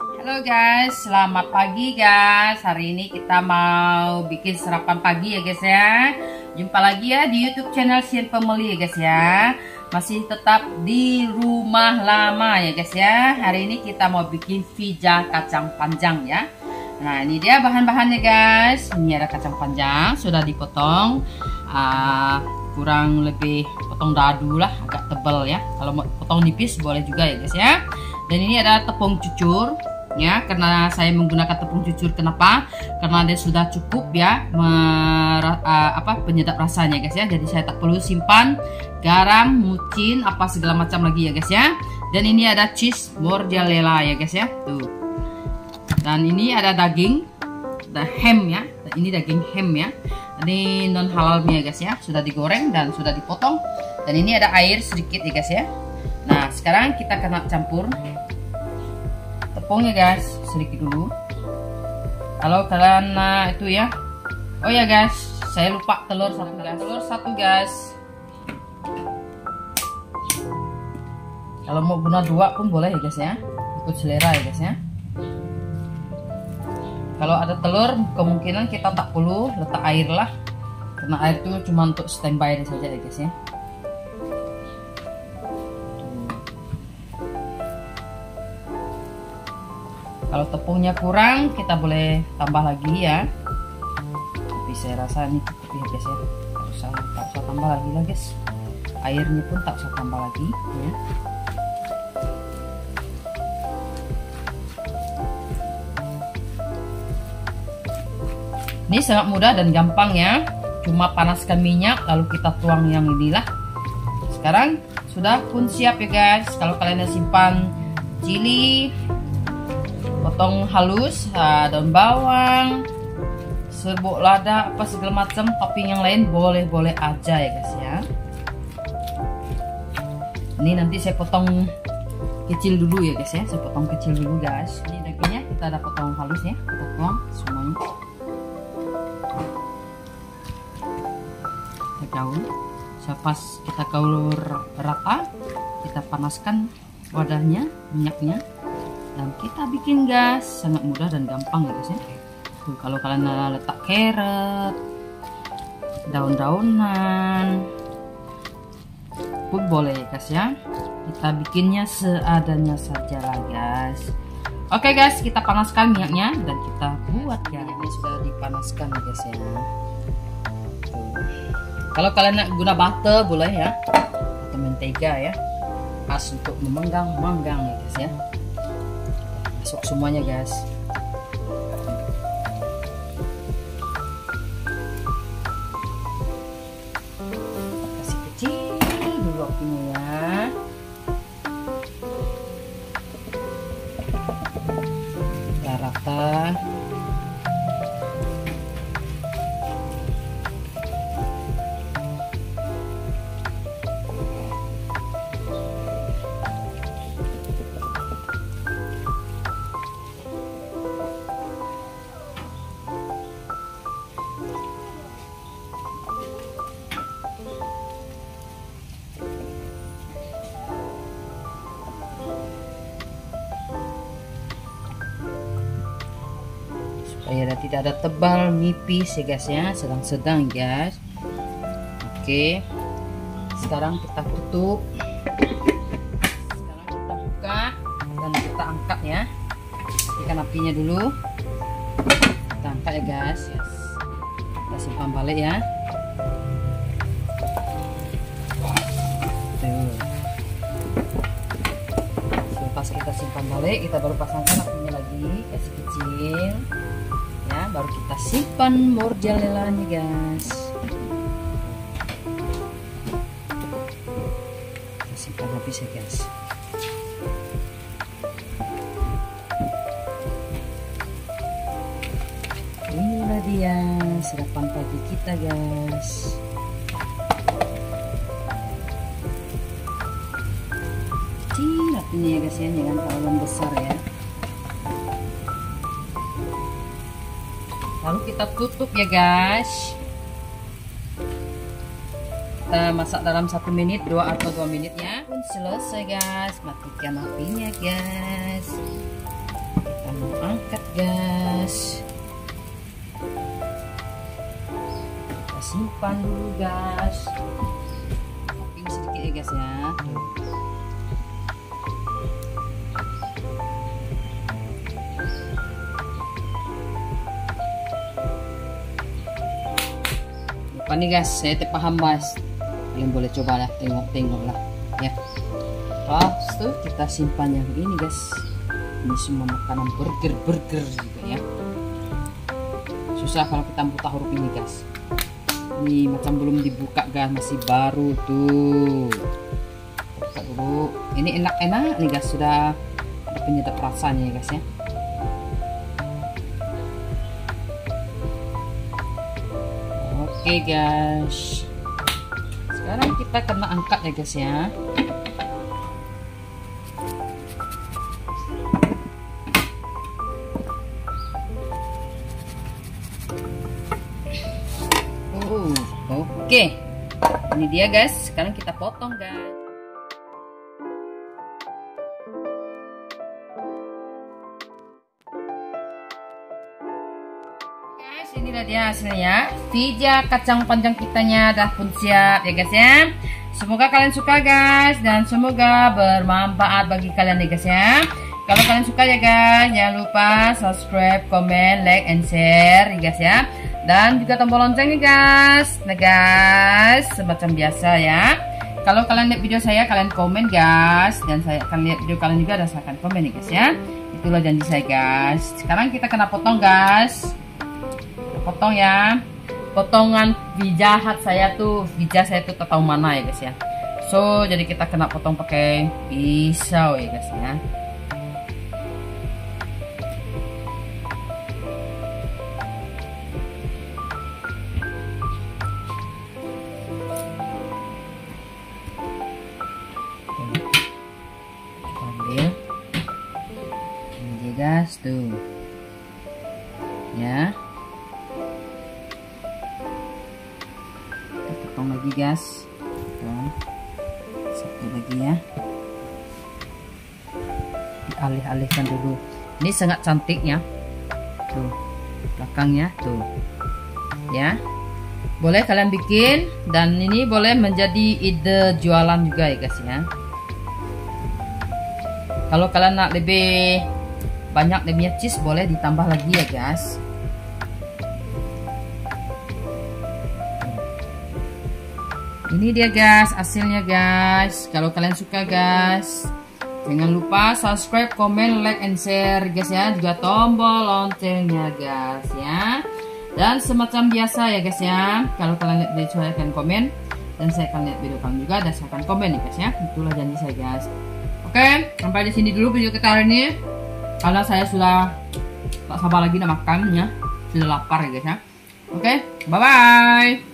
Halo guys, selamat pagi guys. Hari ini kita mau bikin sarapan pagi ya guys ya. Jumpa lagi ya di YouTube channel Sian Pemeli ya guys ya. Masih tetap di rumah lama ya guys ya. Hari ini kita mau bikin pizza kacang panjang ya. Nah ini dia bahan-bahannya guys. Ini ada kacang panjang sudah dipotong. Uh, kurang lebih potong dadu lah agak tebal ya kalau mau potong nipis boleh juga ya guys ya dan ini ada tepung cucur ya. Karena saya menggunakan tepung cucur kenapa? Karena dia sudah cukup ya mer, uh, apa penyedap rasanya guys ya. Jadi saya tak perlu simpan garam mucin apa segala macam lagi ya guys ya. Dan ini ada cheese mozzarella ya guys ya. Tuh. Dan ini ada daging ada ham ya. Ini daging ham ya. Ini non halalnya guys ya. Sudah digoreng dan sudah dipotong. Dan ini ada air sedikit ya guys ya nah sekarang kita kena campur tepungnya guys. Sedikit dulu. Kalau kalian nah, itu ya. Oh ya guys. Saya lupa telur satu guys. telur satu guys. Kalau mau guna dua pun boleh ya guys ya. Ikut selera ya guys ya. Kalau ada telur kemungkinan kita tak perlu letak air lah. Karena air itu cuma untuk standby saja ya guys ya kalau tepungnya kurang kita boleh tambah lagi ya. Tapi saya rasa ini cukup ya guys ya. Tak usah, tak usah tambah lagi lah guys. Airnya pun tak usah tambah lagi ya. Ini sangat mudah dan gampang ya. Cuma panaskan minyak lalu kita tuang yang inilah. Sekarang sudah pun siap ya guys. Kalau kalian simpan cili potong halus nah, daun bawang serbuk lada apa segala macam. Topping yang lain boleh-boleh aja ya guys ya. Ini nanti saya potong kecil dulu ya guys ya. Saya potong kecil dulu guys. Ini dagingnya kita ada potong halus ya. Kita tuang semuanya. Kita gaul. Pas kita gaul rata kita panaskan wadahnya minyaknya dan kita bikin gas. Sangat mudah dan gampang ya guys ya. Tuh, kalau kalian letak carrot daun-daunan pun boleh ya guys ya. Kita bikinnya seadanya saja lah guys. Oke guys kita panaskan minyaknya dan kita buat ya ini sudah dipanaskan ya guys ya. Tuh. kalau kalian nak guna butter boleh ya. Atau mentega ya. Pas untuk memenggang manggang ya guys ya masuk semuanya guys. Kasih kecil dulu apinya ya. Rata supaya tidak ada tebal nipis ya guys ya. Sedang-sedang guys. Oke. Sekarang kita tutup. Sekarang kita buka dan kita angkat ya. Ikan apinya dulu. Kita angkat ya guys. Kita simpan balik ya. Pas kita simpan balik kita baru pasangkan apinya lagi. Kasih kecil baru kita simpan mozzarellanya guys. Kita simpan habis ya guys. Inilah dia sarapan pagi kita guys. Kecil apinya ya guys ya. Jangan terlalu besar ya lalu kita tutup ya guys. Kita masak dalam satu menit dua atau dua menit ya. Pun selesai guys. Matikan apinya guys. Mau angkat guys. Kita simpan dulu guys. Ini sedikit ya guys ya lupa nih guys? Saya paham guys. Kalian boleh coba lah tengok-tengok lah ya. Pas tuh kita simpan yang ini guys. Ini semua makanan burger burger juga ya. Susah kalau kita buta huruf ini guys. Ini macam belum dibuka guys. Masih baru tuh buka ini enak-enak nih guys. Sudah penyedap rasanya ya guys ya oke guys sekarang kita kena angkat ya guys ya Oke, ini dia guys. Sekarang kita potong guys. Inilah dia hasilnya. Pizza kacang panjang kitanya dah pun siap ya guys ya. Semoga kalian suka guys dan semoga bermanfaat bagi kalian ya guys ya. Kalau kalian suka ya guys, jangan lupa subscribe, comment, like, and share ya guys ya. Dan juga tombol loncengnya guys. Nah guys semacam biasa ya. Kalau kalian lihat video saya kalian komen guys. Dan saya akan lihat video kalian juga dan saya akan komen nih guys ya. Itulah janji saya guys. Sekarang kita kena potong guys potong ya. Potongan hat saya tuh bija saya tuh tahu mana ya guys ya. So jadi kita kena potong pakai pisau ya guys ya. Gas tuh. Ya potong lagi gas tuh. satu lagi ya. Dialih-alihkan dulu. Ini sangat cantik ya tuh belakangnya. Tuh. Ya. Boleh kalian bikin. Dan ini boleh menjadi ide jualan juga ya guys ya. Kalau kalian nak lebih banyak demi cheese boleh ditambah lagi ya guys ini dia guys hasilnya guys. Kalau kalian suka guys jangan lupa subscribe comment like and share guys ya. Juga tombol loncengnya guys ya. Dan semacam biasa ya guys ya. Kalau kalian lihat video saya akan komen. Dan saya akan lihat video kalian juga dan saya akan komen ya guys ya. Itulah janji saya guys. Oke sampai di sini dulu video kita hari ini. Karena saya sudah tak sabar lagi nak makannya sudah lapar ya guys ya. Oke bye bye